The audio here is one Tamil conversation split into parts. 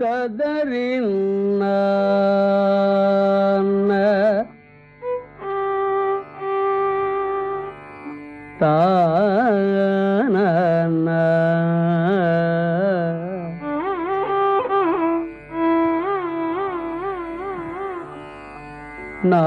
കതറിന്ന താന നാ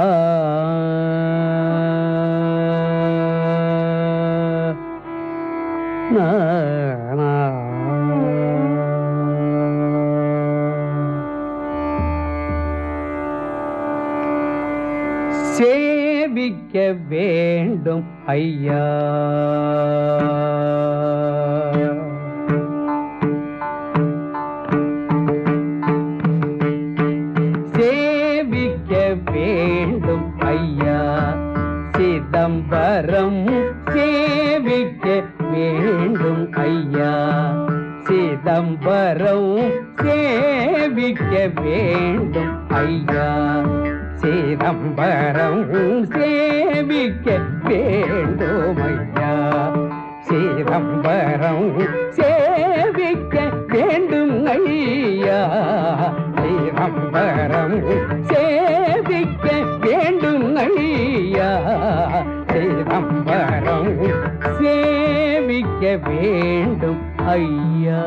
பரம் சேவிக்க வேண்டும் ஐயா சிதம்பரம் சேவிக்க வேண்டும் ஐயா சிதம்பரம் சேவிக்க வேண்டும் ஐயா சிதம்பரம் சேவிக்க வேண்டும் ஐயா.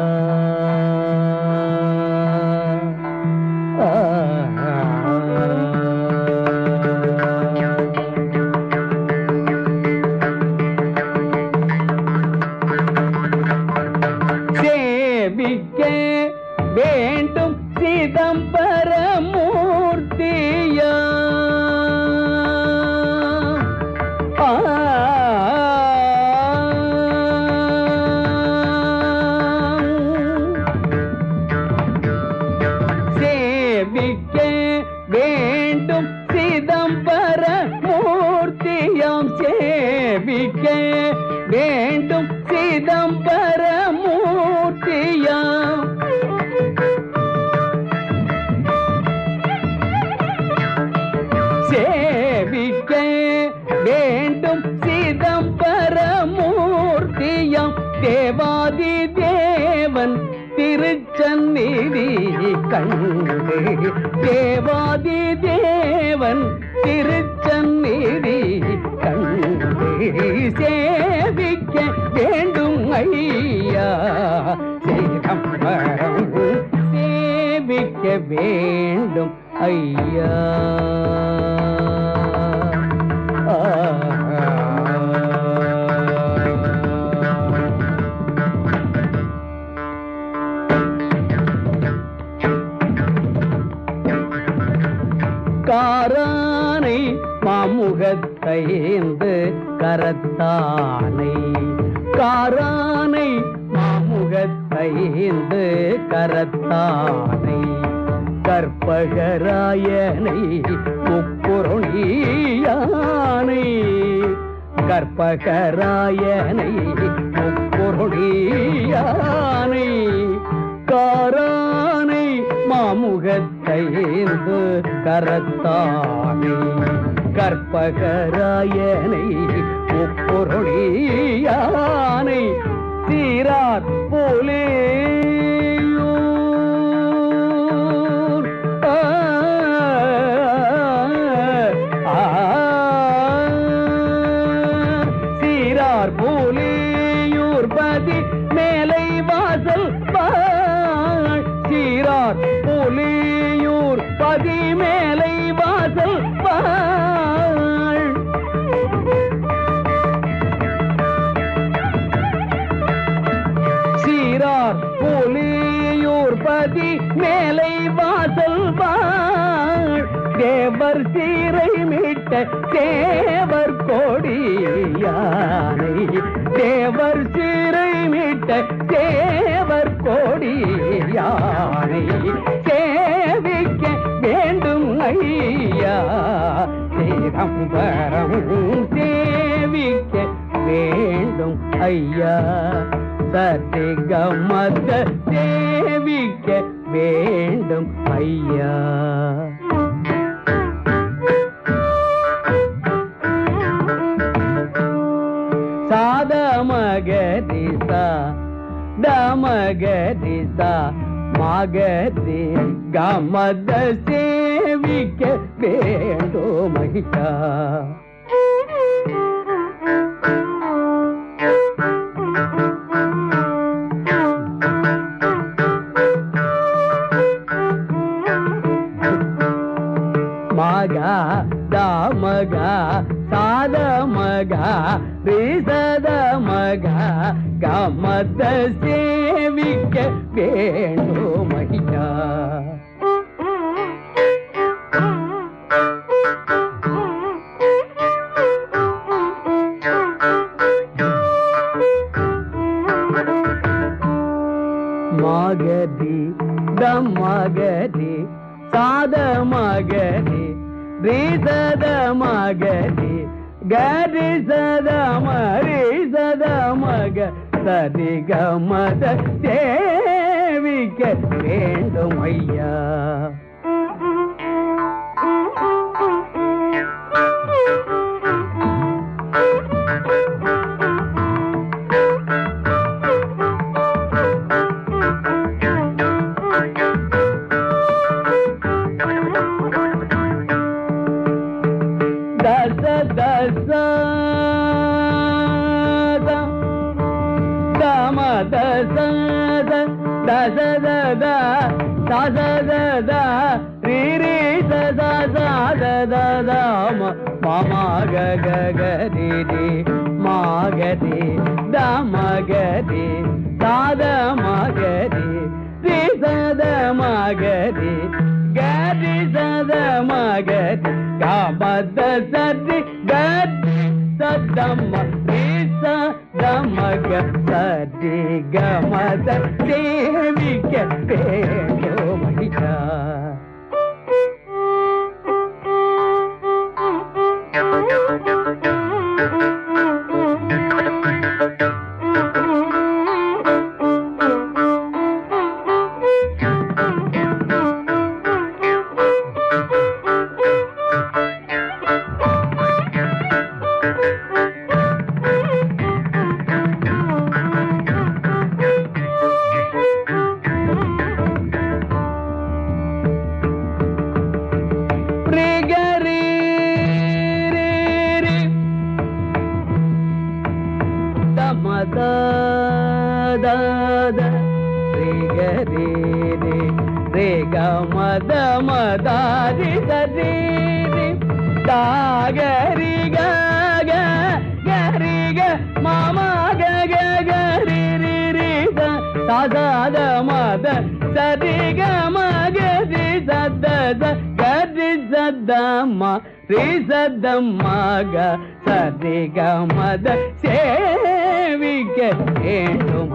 கண்டு தேவாதி தேவன் திருச்சந்நிதி கண்டு சேவிக்க வேண்டும் ஐயா. சிதம்பரம் சேவிக்க வேண்டும் ஐயா. மாமுகத்தைந்து கரத்தானை காரானை மாமுகத்தைந்து கரத்தானை கற்பகராயனை முப்புரொழியானை கற்பகராயனை முப்புரொழியானை காரானை மாமுகத்தைந்து கரத்தானை. கற்பகராயனை முப்பொருளியானை சீரார் போலே மீட்ட தேவர் கொடியானை தேவர் சிறை மீட்ட தேவர் கொடியானை சேவிக்க வேண்டும் ஐயா. சிதம்பரம் சேவிக்க வேண்டும் ஐயா. சத்திகமத சேவிக்க வேண்டும் ஐயா. ಮಗರಿ ಸ ಮಗರಿ ಗಮದ ಸೇವಿಕೆ ಬೇಡೋ ಮಹಿಷ ಮಗ ಮಗ ಸಾದ ಮಗ ರಿಸದ ಮಗ ಗಮದ వేణు మహిళా. మగది దమగది సాద మగది రేసద మగది గరి సద మరి సద మగ సరి గమద దే சேவிக்க வேண்டும் ஐயா. தத தச தத ரீ ரீ சத சாத தத மம க க க ரி ரி மாகதி தமகதி சாத மகதி ரி சத மகதி கரி சத மகதி காமத சதி கதி சதம ஈச தமக சதி கமத தேவிக்க सकते மதாரி சதி தாகரி கக கரி க கரி ரி ரி மத சரி மகரி சத கரி சதமா ரி சதமாக சரி க மத சேவிக்க வேண்டும்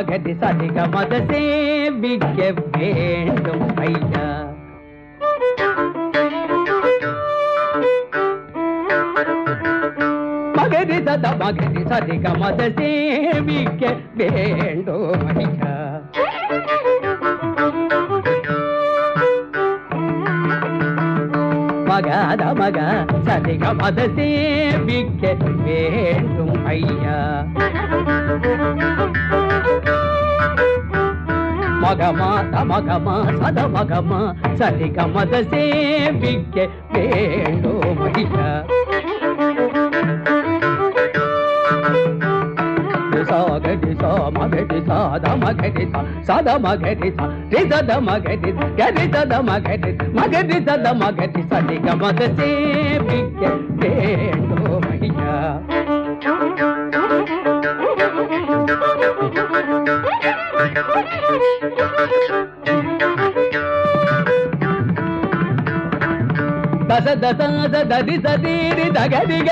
మగది సరిగ మదసే బిగ్గ వేండం అయ్యా మగది సద మగది సరిగ మదసే బిగ్గ వేండం అయ్యా మగాద మగ సరిగ మదసే బిగ్గ వేండం అయ్యా సగమ తమగమ సదమగమ సరిగమద సేవిగ్గే వేణో మహిళ సాగటి సామగటి సాధమగటి సదమగటి రిసదమగటి గరిసదమగటి మగటి సదమగటి సరిగమద సేవిగ్గే వేణో మహిళ దశ దశాస దది సతీరి దగదిగ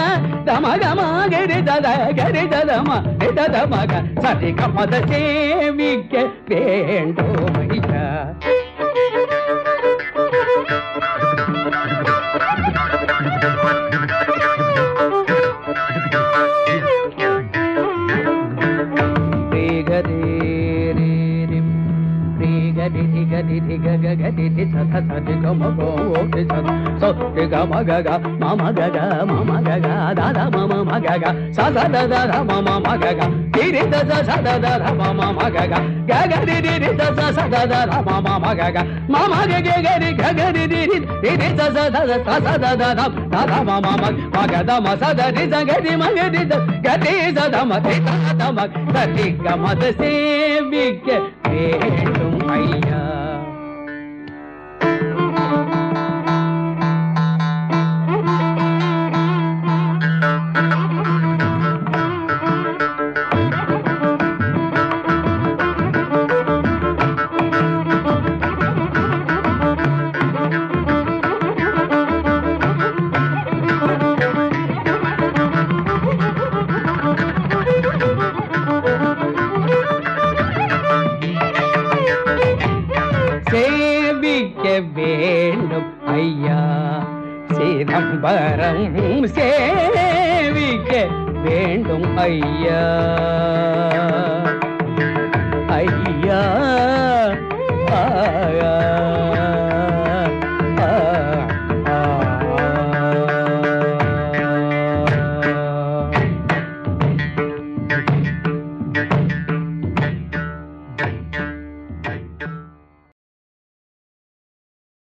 దమ గమ గిరి దద గరి దమ రి దమ గ సతి గమ దేవికే వేణోమయ్య సో గ అయ్యా ஐயா